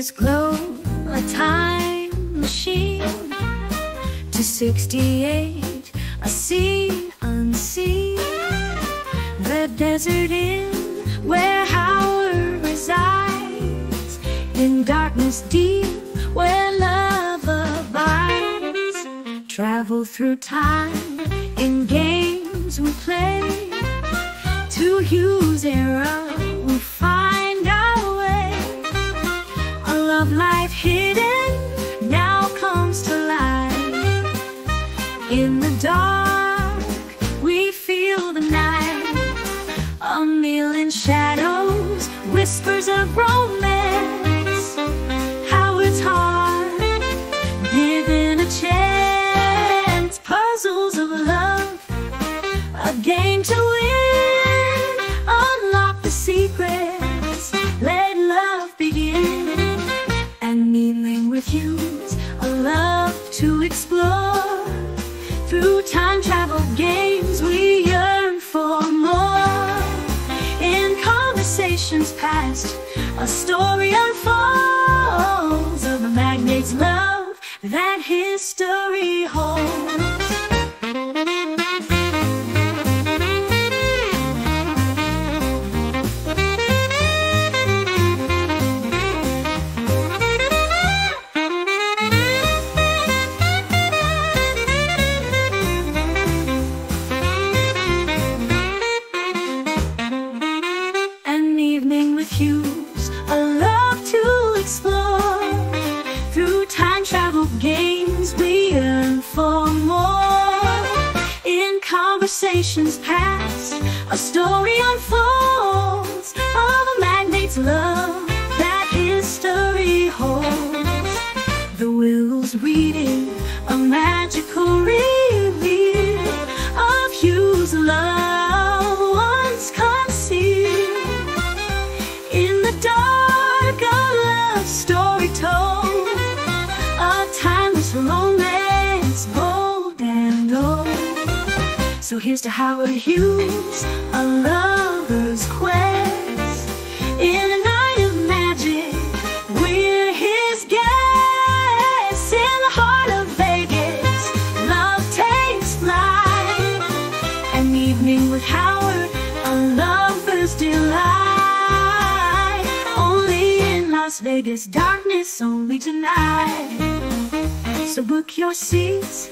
is glow a time machine to 68. I see unseen the desert inn where Howard resides in darkness deep where love abides. Travel through time in games we play to use era. In the dark, we feel the night. A million shadows, whispers of romance. Past, a story unfolds of a magnate's love that history holds. Conversations pass, a story unfolds of a magnate's love that history holds. The will's reading a magical So here's to Howard Hughes, a lover's quest. In a night of magic, we're his guests. In the heart of Vegas, love takes flight. An evening with Howard, a lover's delight. Only in Las Vegas, darkness only tonight. So book your seats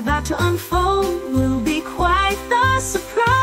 about to unfold will be quite the surprise.